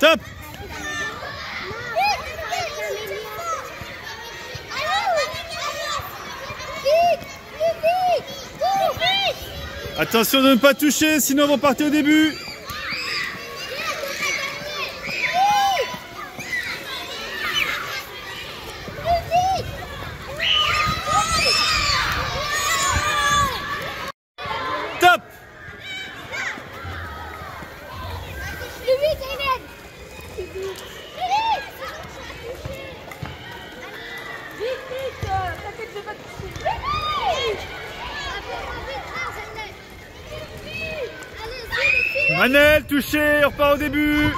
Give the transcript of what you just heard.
Top Attention de ne pas toucher, sinon vous partez au début. Manel, touché, on repart au début